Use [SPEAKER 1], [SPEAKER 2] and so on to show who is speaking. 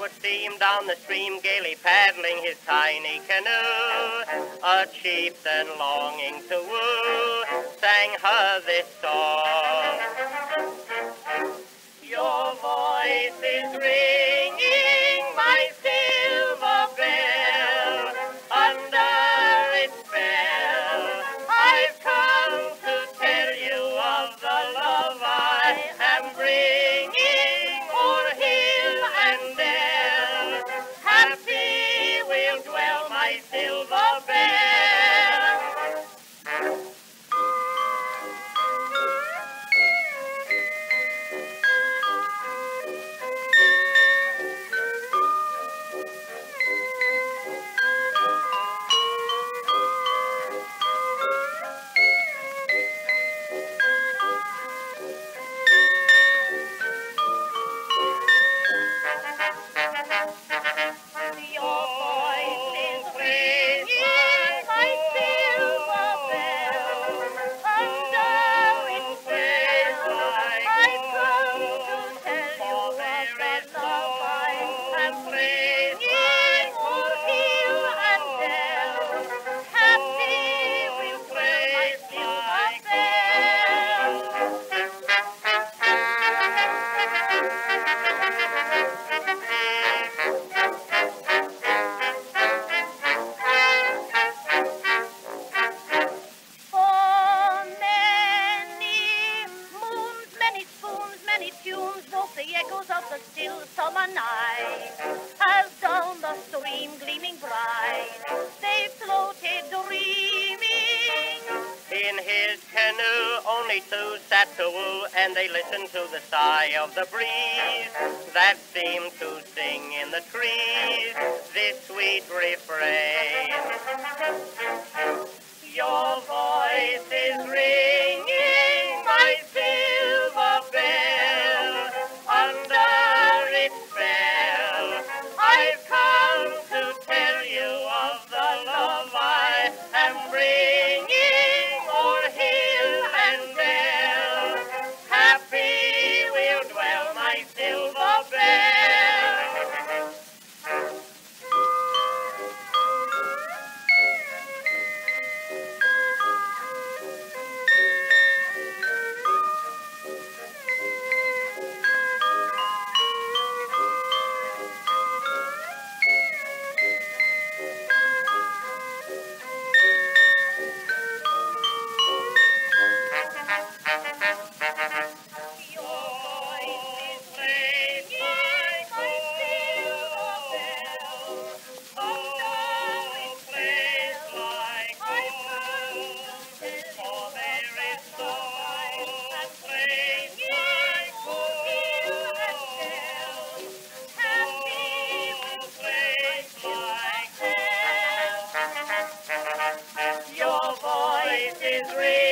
[SPEAKER 1] would seem, down the stream, gaily paddling his tiny canoe. A chieftain longing to woo sang her this song. Your voice is ringing my silver bell under its spell. I've come to tell you of the love I am bringing silver bell. The still summer night. As down the stream, gleaming bright, they floated dreaming. In his canoe, only two sat to woo, and they listened to the sigh of the breeze that seemed to sing in the trees this sweet refrain. Your voice right there. voices ring.